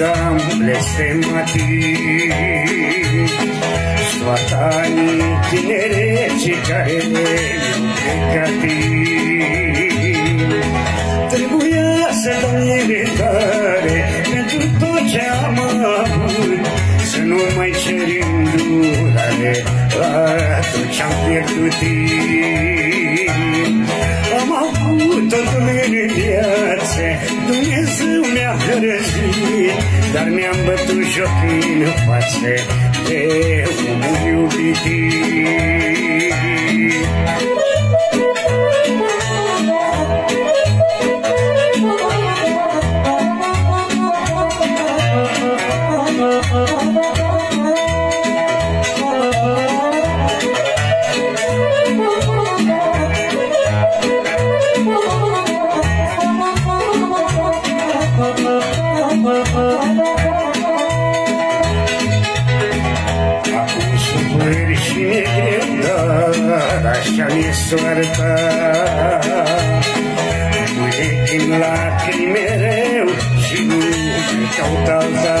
am blestematit Toată anii tinereții care mi-au plecatit Trebuia să dau iertare pentru tot ce am avut Să nu mai cer îndurare la tot ce-am pierdut Am avut totul în viață, Dumnezeu mi-a hrăjit Dar mi-am bătut joc în față de omul iubitit așa mi soarta. Buletin lacrimi mereu și nu mai caut alta.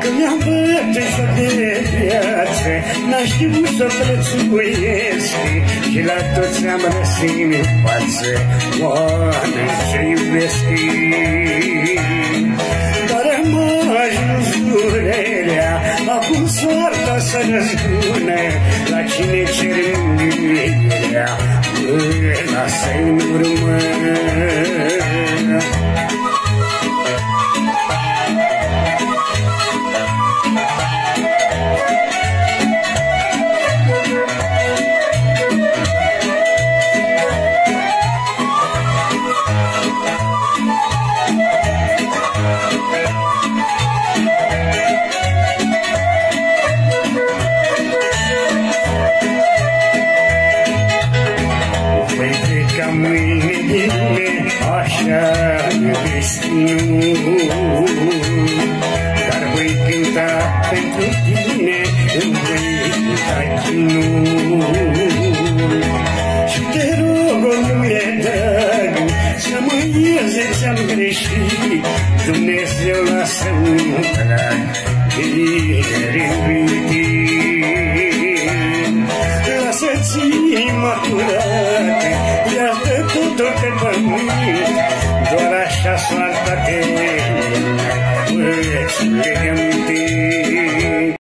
Că mi-am bătășat de viață N-a știut să prețuiesc Și la toți am răsit în față Oameni ce iubesc Dar am ajuns durerea Acum soarta să răzbune La cine cere mângâierea Lasă-i în urmă mâine bine, așa e destinul. Dar voi cânta pentru tine, îmi voi cânta chinul. Și te rog, omule drag, să mă ierzi ți-am greșit, Dumnezeu lasă un drag, bine Lasă-ți inima curată, Thank you.